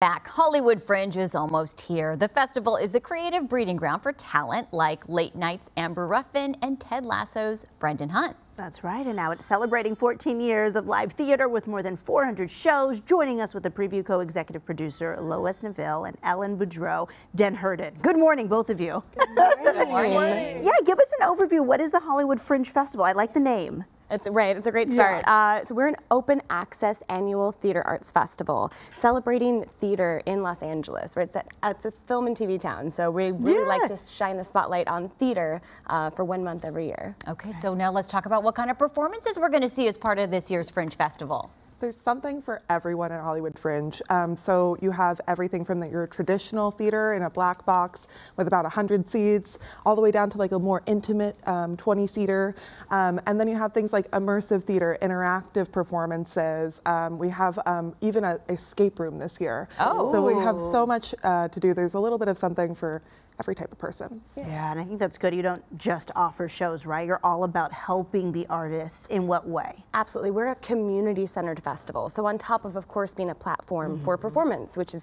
Back, Hollywood Fringe is almost here. The festival is the creative breeding ground for talent like Late Night's Amber Ruffin and Ted Lasso's Brendan Hunt. That's right, and now it's celebrating 14 years of live theater with more than 400 shows. Joining us with the preview co-executive producer Lois Neville and Ellen Boudreau, Den Herder. Good morning, both of you. Good morning. Good morning. Yeah, give us an overview. What is the Hollywood Fringe Festival? I like the name. It's right. It's a great start. Yeah. Uh, so we're an open access annual theater arts festival celebrating theater in Los Angeles. Right? It's a, it's a film and TV town, so we really yeah. like to shine the spotlight on theater uh, for one month every year. Okay, so now let's talk about what kind of performances we're going to see as part of this year's Fringe Festival. There's something for everyone at Hollywood Fringe. Um, so you have everything from the, your traditional theater in a black box with about 100 seats, all the way down to like a more intimate 20-seater. Um, um, and then you have things like immersive theater, interactive performances. Um, we have um, even an escape room this year. Oh. So we have so much uh, to do. There's a little bit of something for every type of person. Yeah. yeah, and I think that's good. You don't just offer shows, right? You're all about helping the artists in what way? Absolutely. We're a community-centered festival. So on top of, of course, being a platform mm -hmm. for performance, which is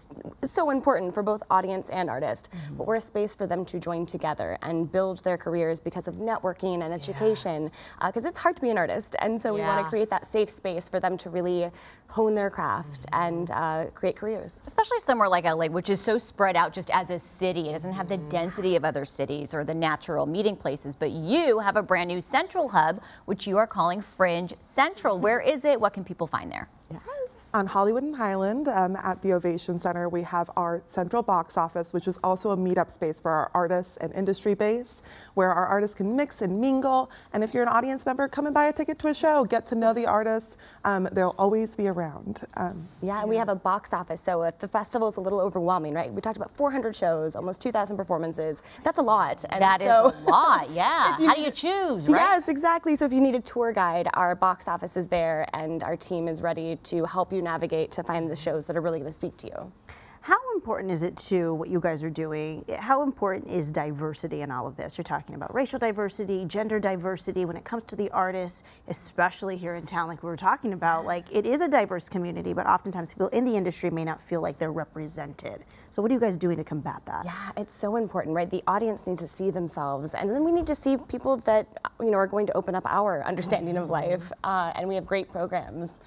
so important for both audience and artist, mm -hmm. but we're a space for them to join together and build their careers because of networking and education, because yeah. uh, it's hard to be an artist. And so we want to create that safe space for them to really hone their craft mm and uh, create careers. Especially somewhere like LA, which is so spread out just as a city. It doesn't have the density of other cities or the natural meeting places, but you have a brand new central hub, which you are calling Fringe Central. Where is it? What can people find there? Yes. On Hollywood and Highland um, at the Ovation Center, we have our central box office, which is also a meetup space for our artists and industry base, where our artists can mix and mingle. And if you're an audience member, come and buy a ticket to a show, get to know the artists. Um, they'll always be around. Um, yeah, and we have a box office, so if the festival is a little overwhelming, right? We talked about 400 shows, almost 2,000 performances. That's a lot. And that so, is a lot, yeah. You, How do you choose, right? Yes, exactly. So if you need a tour guide, our box office is there, and our team is ready to help you navigate to find the shows that are really going to speak to you. How important is it to what you guys are doing? How important is diversity in all of this? You're talking about racial diversity, gender diversity when it comes to the artists, especially here in town, like we were talking about. Like it is a diverse community, but oftentimes people in the industry may not feel like they're represented. So what are you guys doing to combat that? Yeah, it's so important, right? The audience needs to see themselves, and then we need to see people that you know are going to open up our understanding of life, uh, and we have great programs.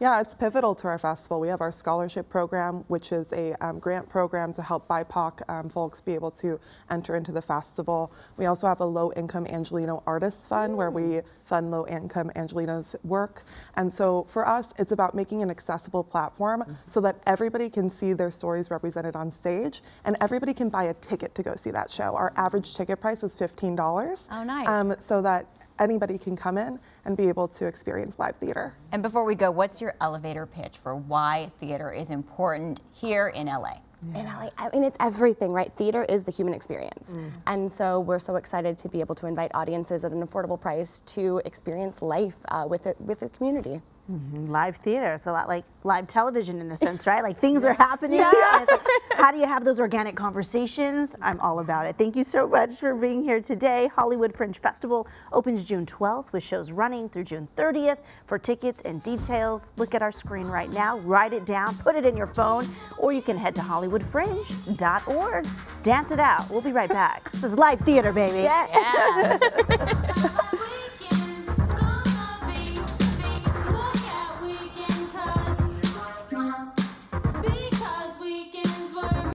Yeah, it's pivotal to our festival. We have our scholarship program, which is a um, grant program to help BIPOC um, folks be able to enter into the festival. We also have a low-income Angelino Artists Fund where we fund low-income Angelinos' work. And so for us, it's about making an accessible platform mm -hmm. so that everybody can see their stories represented on stage and everybody can buy a ticket to go see that show. Our average ticket price is $15. Oh, nice. Um, so that anybody can come in and be able to experience live theater. And before we go, what's your elevator pitch for why theater is important here in LA? Yeah. In LA, I mean, it's everything, right? Theater is the human experience. Mm. And so we're so excited to be able to invite audiences at an affordable price to experience life uh, with, it, with the community. Mm -hmm. Live theater, it's a lot like live television in a sense, right? Like things are happening. Yeah. Like, how do you have those organic conversations? I'm all about it. Thank you so much for being here today. Hollywood Fringe Festival opens June 12th with shows running through June 30th. For tickets and details, look at our screen right now, write it down, put it in your phone, or you can head to hollywoodfringe.org. Dance it out. We'll be right back. This is live theater, baby. yeah. yeah.